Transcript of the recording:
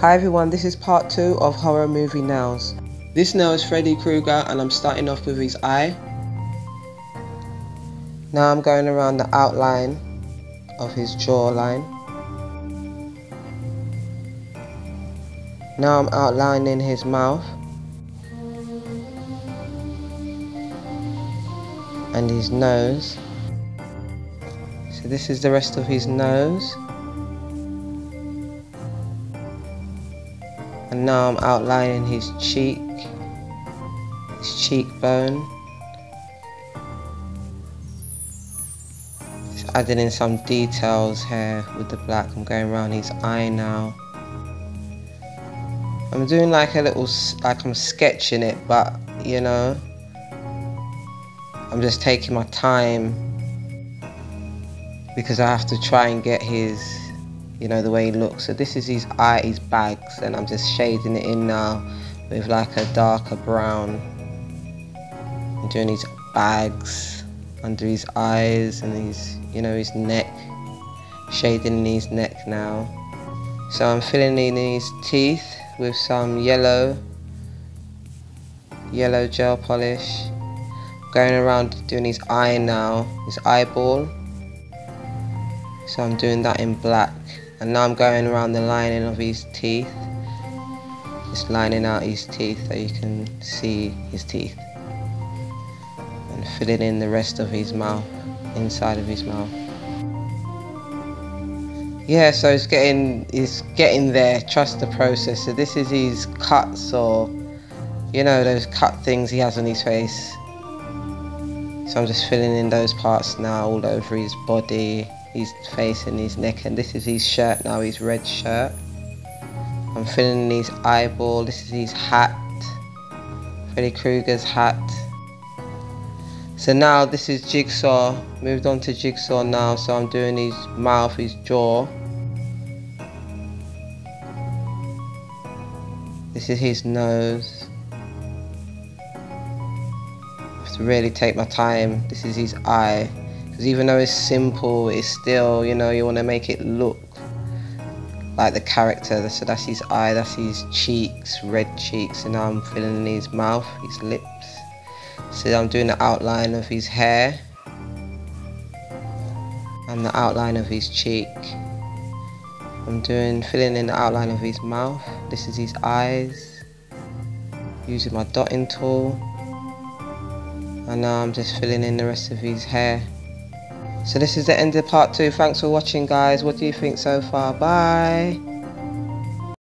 Hi everyone, this is part 2 of Horror Movie Nails. This nail is Freddy Krueger and I'm starting off with his eye. Now I'm going around the outline of his jawline. Now I'm outlining his mouth. And his nose. So this is the rest of his nose. And now I'm outlining his cheek, his cheekbone. Just adding in some details here with the black. I'm going around his eye now. I'm doing like a little, like I'm sketching it, but you know, I'm just taking my time because I have to try and get his you know the way he looks. So this is his eye his bags and I'm just shading it in now with like a darker brown. I'm doing his bags under his eyes and his you know his neck. Shading in his neck now. So I'm filling in his teeth with some yellow yellow gel polish. Going around doing his eye now his eyeball. So I'm doing that in black and now I'm going around the lining of his teeth. Just lining out his teeth so you can see his teeth. And filling in the rest of his mouth inside of his mouth. Yeah so it's getting it's getting there. Trust the process. So this is his cuts or you know those cut things he has on his face. So I'm just filling in those parts now all over his body his face and his neck and this is his shirt now his red shirt. I'm filling his eyeball this is his hat. Freddy Krueger's hat. So now this is Jigsaw moved on to Jigsaw now so I'm doing his mouth his jaw. This is his nose. I have to really take my time. This is his eye because even though it's simple it's still you know you want to make it look like the character. So that's his eye that's his cheeks red cheeks and now I'm filling in his mouth his lips. So I'm doing the outline of his hair and the outline of his cheek. I'm doing filling in the outline of his mouth. This is his eyes. Using my dotting tool. And now I'm just filling in the rest of his hair so this is the end of part two. Thanks for watching guys. What do you think so far? Bye.